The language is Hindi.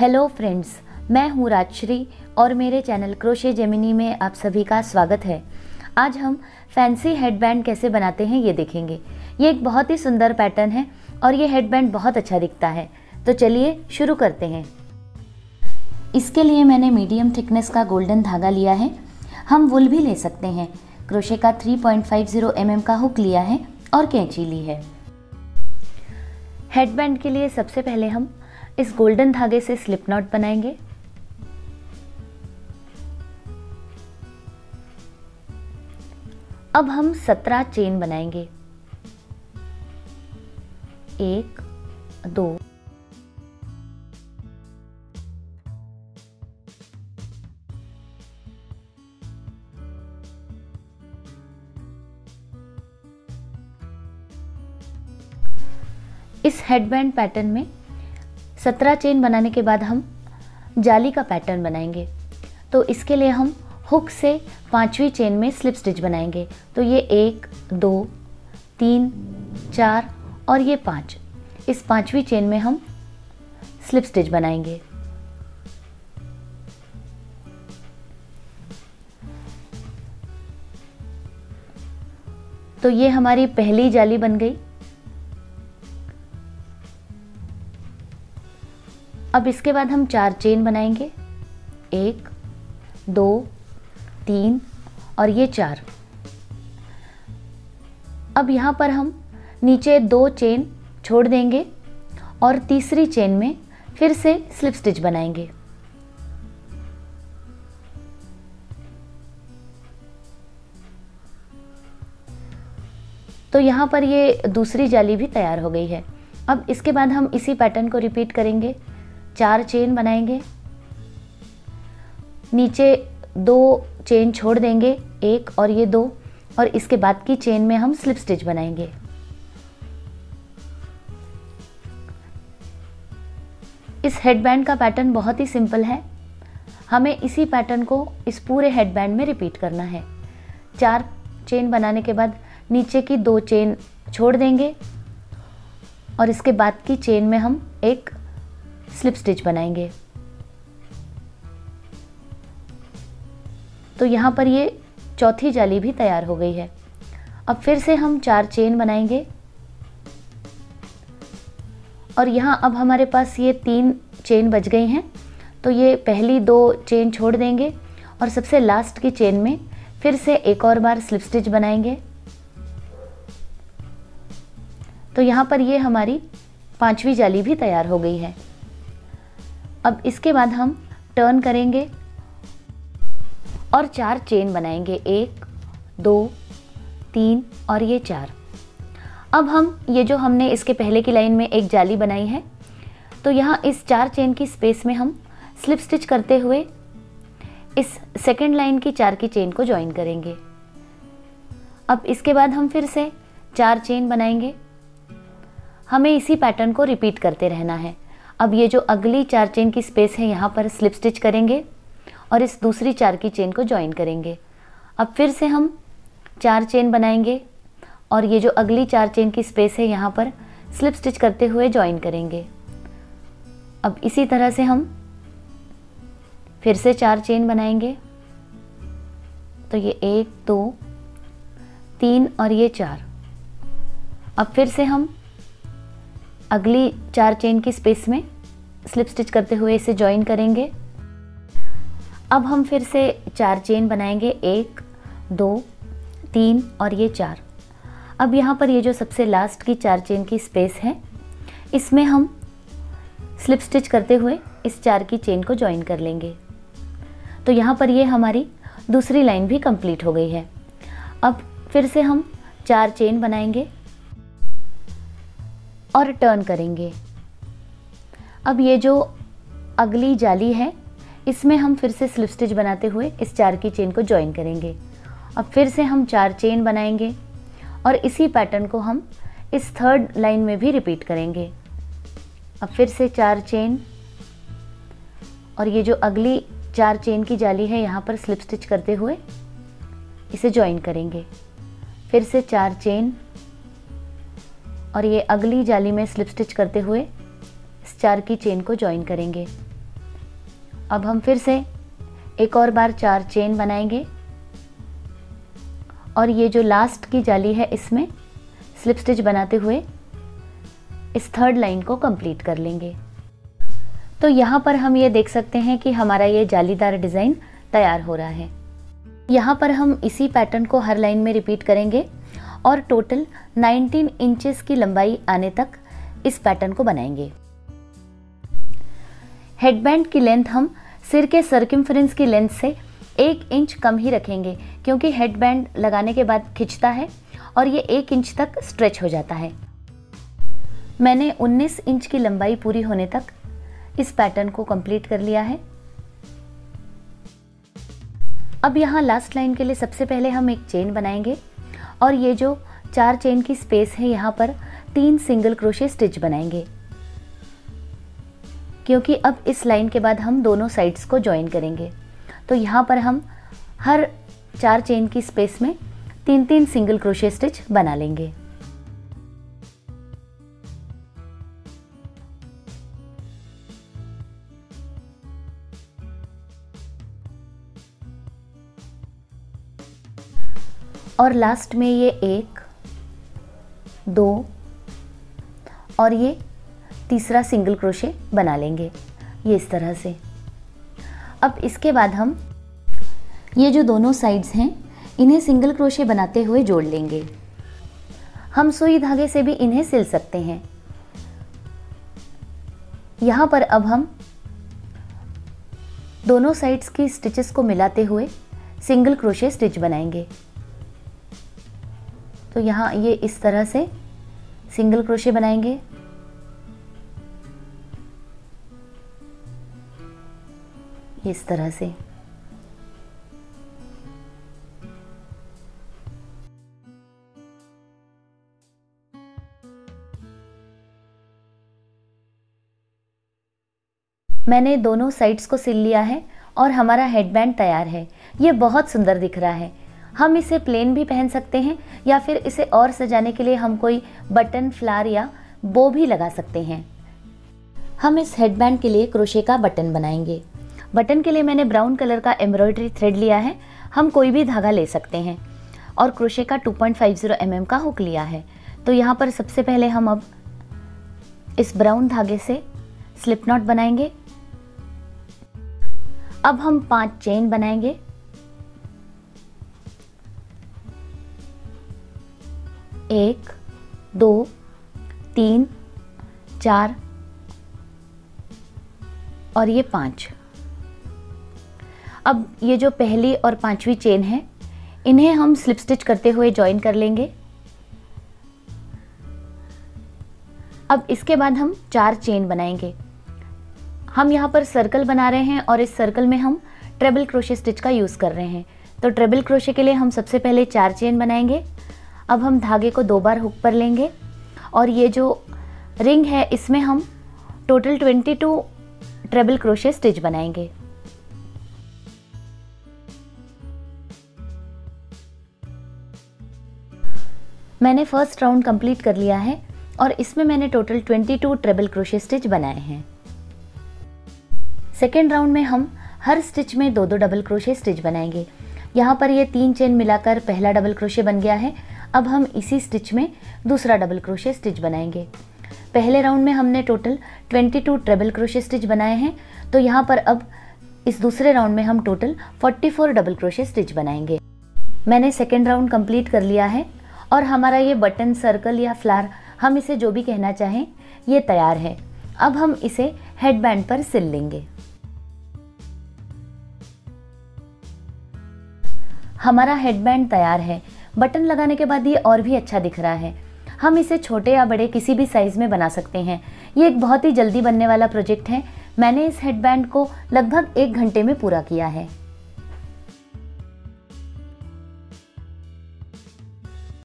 हेलो फ्रेंड्स मैं हूँ राजश्री और मेरे चैनल क्रोशे जेमिनी में आप सभी का स्वागत है। आज हम फैंसी हेडबैंड कैसे बनाते हैं ये देखेंगे। ये एक बहुत ही सुंदर पैटर्न है और ये हेडबैंड बहुत अच्छा दिखता है। तो चलिए शुरू करते हैं। इसके लिए मैंने मीडियम थिकनेस का गोल्डन धागा लिया है। हम वुल भी ले सकते हैं। क्रोशे का 3.50 पॉइंट mm का हुक लिया है और कैंची ली है। हेडबैंड के लिए सबसे पहले हम इस गोल्डन धागे से स्लिप नॉट बनाएँगे। अब हम सत्रह चेन बनाएँगे। एक, दो। इस हेडबैंड पैटर्न में सत्रह चेन बनाने के बाद हम जाली का पैटर्न बनाएँगे। तो इसके लिए हम हुक से पांचवी चेन में स्लिप स्टिच बनाएँगे। तो ये एक, दो, तीन, चार और ये पाँच। इस पांचवी चेन में हम स्लिप स्टिच बनाएँगे। तो ये हमारी पहली जाली बन गई। अब इसके बाद हम चार चेन बनाएँगे। एक, दो, तीन और ये चार। अब यहाँ पर हम नीचे दो चेन छोड़ देंगे और तीसरी चेन में फिर से स्लिप स्टिच बनाएँगे। तो यहाँ पर ये दूसरी जाली भी तैयार हो गई है। अब इसके बाद हम इसी पैटर्न को रिपीट करेंगे। चार चेन बनाएँगे। नीचे दो चेन छोड़ देंगे, एक और ये दो, और इसके बाद की चेन में हम स्लिप स्टिच बनाएँगे। इस हेडबैंड का पैटर्न बहुत ही सिंपल है। हमें इसी पैटर्न को इस पूरे हेडबैंड में रिपीट करना है। चार चेन बनाने के बाद नीचे की दो चेन छोड़ देंगे, और इसके बाद की चेन में हम एक स्लिप स्टिच बनाएँगे। तो यहाँ पर ये चौथी जाली भी तैयार हो गई है। अब फिर से हम चार चेन बनाएँगे। और यहाँ अब हमारे पास ये तीन चेन बच गई हैं। तो ये पहली दो चेन छोड़ देंगे और सबसे लास्ट की चेन में फिर से एक और बार स्लिप स्टिच बनाएँगे। तो यहाँ पर ये हमारी पांचवी जाली भी तैयार हो गई है। अब इसके बाद हम टर्न करेंगे और चार चेन बनाएँगे। एक, दो, तीन और ये चार। अब हम, ये जो हमने इसके पहले की लाइन में एक जाली बनाई है तो यहाँ इस चार चेन की स्पेस में हम स्लिप स्टिच करते हुए इस सेकेंड लाइन की चार की चेन को ज्वाइन करेंगे। अब इसके बाद हम फिर से चार चेन बनाएँगे। हमें इसी पैटर्न को रिपीट करते रहना है। अब ये जो अगली चार चेन की स्पेस है, यहाँ पर स्लिप स्टिच करेंगे और इस दूसरी चार की चेन को ज्वाइन करेंगे। अब फिर से हम चार चेन बनाएँगे और ये जो अगली चार चेन की स्पेस है, यहाँ पर स्लिप स्टिच करते हुए ज्वाइन करेंगे। अब इसी तरह से हम फिर से चार चेन बनाएँगे। तो ये एक, दो, तीन और ये चार। अब फिर से हम अगली चार चेन की स्पेस में स्लिप स्टिच करते हुए इसे ज्वाइन करेंगे। अब हम फिर से चार चेन बनाएँगे। एक, दो, तीन और ये चार। अब यहाँ पर ये जो सबसे लास्ट की चार चेन की स्पेस है, इसमें हम स्लिप स्टिच करते हुए इस चार की चेन को ज्वाइन कर लेंगे। तो यहाँ पर ये हमारी दूसरी लाइन भी कंप्लीट हो गई है। अब फिर से हम चार चेन बनाएँगे। और टर्न करेंगे। अब ये जो अगली जाली है, इसमें हम फिर से स्लिप स्टिच बनाते हुए इस चार की चेन को ज्वाइन करेंगे। अब फिर से हम चार चेन बनाएँगे और इसी पैटर्न को हम इस थर्ड लाइन में भी रिपीट करेंगे। अब फिर से चार चेन और ये जो अगली चार चेन की जाली है, यहाँ पर स्लिप स्टिच करते हुए इसे ज्वाइन करेंगे। फिर से चार चेन और ये अगली जाली में स्लिप स्टिच करते हुए चार की चेन को ज्वाइन करेंगे। अब हम फिर से एक और बार चार चेन बनाएँगे। और ये जो लास्ट की जाली है, इसमें स्लिप स्टिच बनाते हुए इस थर्ड लाइन को कंप्लीट कर लेंगे। तो यहाँ पर हम ये देख सकते हैं कि हमारा ये जालीदार डिज़ाइन तैयार हो रहा है। यहाँ पर हम इसी पैटर्न को हर लाइन में रिपीट करेंगे। और टोटल 19 इंचेस की लंबाई आने तक इस पैटर्न को बनाएँगे। हेडबैंड की लेंथ हम सिर के सर्किमफ्रेंस की लेंथ से एक इंच कम ही रखेंगे, क्योंकि हेडबैंड लगाने के बाद खिंचता है और ये एक इंच तक स्ट्रेच हो जाता है। मैंने 19 इंच की लंबाई पूरी होने तक इस पैटर्न को कंप्लीट कर लिया है। अब यहाँ लास्ट लाइन के लिए सबसे पहले हम एक चेन बनाएँगे। और ये जो चार चेन की स्पेस है, यहाँ पर तीन सिंगल क्रोशे स्टिच बनाएँगे। क्योंकि अब इस लाइन के बाद हम दोनों साइड्स को ज्वाइन करेंगे। तो यहाँ पर हम हर चार चेन की स्पेस में तीन तीन सिंगल क्रोशे स्टिच बना लेंगे। और लास्ट में ये एक, दो, और ये तीसरा सिंगल क्रोशे बना लेंगे, ये इस तरह से। अब इसके बाद हम ये जो दोनों साइड्स हैं, इन्हें सिंगल क्रोशे बनाते हुए जोड़ लेंगे। हम सुई धागे से भी इन्हें सिल सकते हैं। यहाँ पर अब हम दोनों साइड्स की स्टिचेस को मिलाते हुए सिंगल क्रोशे स्टिच बनाएँगे। तो यहाँ ये इस तरह से सिंगल क्रोशे बनाएँगे। इस तरह से। मैंने दोनों साइड्स को सिल लिया है और हमारा हेडबैंड तैयार है। ये बहुत सुंदर दिख रहा है। हम इसे प्लेन भी पहन सकते हैं, या फिर इसे और सजाने के लिए हम कोई बटन फ्लार या बो भी लगा सकते हैं। हम इस हेडबैंड के लिए क्रोशे का बटन बनाएँगे। बटन के लिए मैंने ब्राउन कलर का एम्ब्रॉयडरी थ्रेड लिया है, हम कोई भी धागा ले सकते हैं। और क्रोशे का 2.50 पॉइंट mm का हुक लिया है। तो यहाँ पर सबसे पहले हम अब इस ब्राउन धागे से स्लिप नॉट बनाएँगे। अब हम पाँच चेन बनाएँगे। एक, दो, तीन, चार और ये पाँच। अब ये जो पहली और पांचवी चेन है, इन्हें हम स्लिप स्टिच करते हुए ज्वाइन कर लेंगे। अब इसके बाद हम चार चेन बनाएँगे। हम यहाँ पर सर्कल बना रहे हैं और इस सर्कल में हम ट्रेबल क्रोशे स्टिच का यूज़ कर रहे हैं। तो ट्रेबल क्रोशे के लिए हम सबसे पहले चार चेन बनाएँगे। अब हम धागे को दो बार हुक पर लेंगे। और ये जो रिंग है, इसमें हम टोटल 22 ट्रेबल क्रोशे स्टिच बनाएँगे। मैंने फ़र्स्ट राउंड कंप्लीट कर लिया है और इसमें मैंने टोटल 22 ट्रेबल क्रोशे स्टिच बनाए हैं। सेकेंड राउंड में हम हर स्टिच में दो दो डबल क्रोशे स्टिच बनाएँगे। यहाँ पर ये तीन चेन मिलाकर पहला डबल क्रोशे बन गया है। अब हम इसी स्टिच में दूसरा डबल क्रोशे स्टिच बनाएँगे। पहले राउंड में हमने टोटल 22 ट्रेबल क्रोशे स्टिच बनाए हैं तो यहाँ पर अब इस दूसरे राउंड में हम टोटल 44 डबल क्रोशे स्टिच बनाएँगे। मैंने सेकेंड राउंड कंप्लीट कर लिया है और हमारा ये बटन सर्कल या फ्लार हम इसे जो भी कहना चाहें, ये तैयार है। अब हम इसे हेडबैंड पर सिल लेंगे। हमारा हेडबैंड तैयार है। बटन लगाने के बाद ये और भी अच्छा दिख रहा है। हम इसे छोटे या बड़े किसी भी साइज़ में बना सकते हैं। ये एक बहुत ही जल्दी बनने वाला प्रोजेक्ट है। मैंने इस हेडबैंड को लगभग एक घंटे में पूरा किया है।